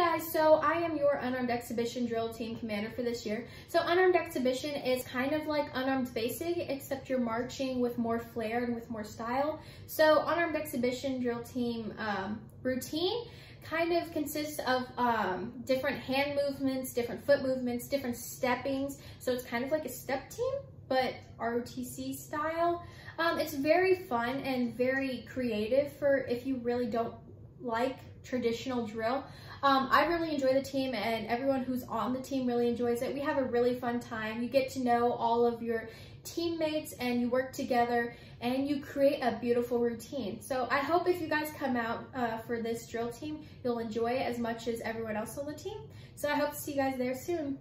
guys, so I am your Unarmed Exhibition Drill Team Commander for this year. So Unarmed Exhibition is kind of like Unarmed Basic, except you're marching with more flair and with more style. So Unarmed Exhibition Drill Team um, routine kind of consists of um, different hand movements, different foot movements, different steppings. So it's kind of like a step team, but ROTC style. Um, it's very fun and very creative for if you really don't like traditional drill. Um, I really enjoy the team and everyone who's on the team really enjoys it. We have a really fun time. You get to know all of your teammates and you work together and you create a beautiful routine. So I hope if you guys come out uh, for this drill team, you'll enjoy it as much as everyone else on the team. So I hope to see you guys there soon.